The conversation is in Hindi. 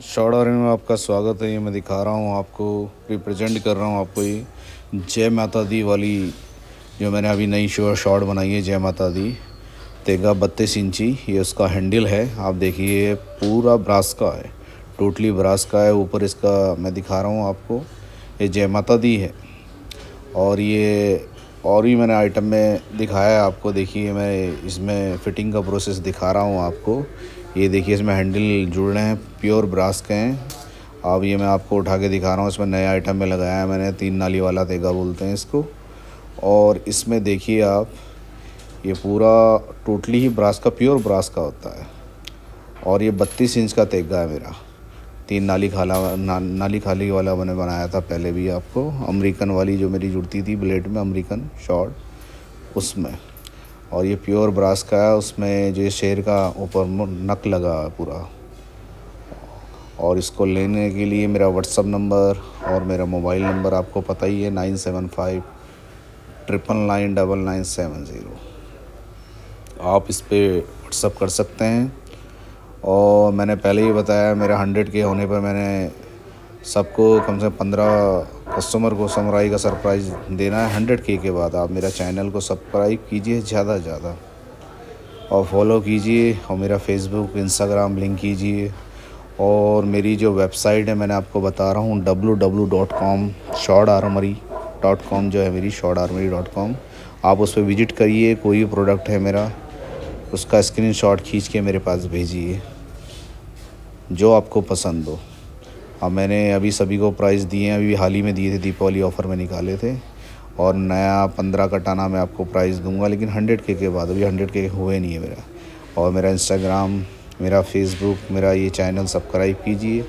शॉर्ट और में आपका स्वागत है। ये मैं दिखा रहा हूँ, आपको रिप्रेजेंट कर रहा हूँ आपको ये जय माता दी वाली जो मैंने अभी नई शो शॉर्ट बनाई है जय माता दी। तेगा बत्तीस इंची, ये उसका हैंडल है। आप देखिए पूरा ब्रास का है। टोटली ब्रास का है। ऊपर इसका मैं दिखा रहा हूँ आपको, ये जय माता दी है। और ये और भी मैंने आइटम में दिखाया है आपको। देखिए, मैं इसमें फ़िटिंग का प्रोसेस दिखा रहा हूँ आपको। ये देखिए, इसमें हैंडल जुड़ रहे हैं प्योर ब्रास के हैं। अब ये मैं आपको उठा के दिखा रहा हूँ, इसमें नए आइटम में लगाया है मैंने, तीन नाली वाला तेगा बोलते हैं इसको। और इसमें देखिए आप, ये पूरा टोटली ही ब्रास का प्योर ब्रास का होता है। और ये बत्तीस इंच का तेगा है मेरा। तीन नाली खाला ना, नाली खाली वाला मैंने बनाया था पहले भी आपको। अमेरिकन वाली जो मेरी जुड़ती थी ब्लेड में अमेरिकन शॉर्ट उसमें। और ये प्योर ब्रास का है उसमें जो शेर का ऊपर नक लगा पूरा। और इसको लेने के लिए मेरा व्हाट्सअप नंबर और मेरा मोबाइल नंबर आपको पता ही है nine seven five triple nine double nine seven zero. आप इस पर व्हाट्सअप कर सकते हैं। और मैंने पहले ही बताया, मेरा हंड्रेड के होने पर मैंने सबको कम से कम पंद्रह कस्टमर को समराई का सरप्राइज़ देना है हंड्रेड के के बाद। आप मेरा चैनल को सब्सक्राइब कीजिए ज़्यादा से ज़्यादा। और फॉलो कीजिए और मेरा फेसबुक इंस्टाग्राम लिंक कीजिए। और मेरी जो वेबसाइट है, मैंने आपको बता रहा हूँ W W dot com short armoury dot com जो है मेरी शॉर्ट आर्मरी डॉट कॉम आप उस पर विज़िट करिए, कोई भी प्रोडक्ट है मेरा। उसका स्क्रीन शॉट खींच के मेरे पास भेजिए, जो आपको पसंद हो। अब मैंने अभी सभी को प्राइस दिए हैं, अभी हाल ही में दिए थे दीपावली ऑफ़र में निकाले थे। और नया पंद्रह कटाना मैं आपको प्राइस दूँगा, लेकिन हंड्रेड के के बाद, अभी हंड्रेड के हुए नहीं है मेरा। और मेरा इंस्टाग्राम मेरा फेसबुक मेरा ये चैनल सब्सक्राइब कीजिए।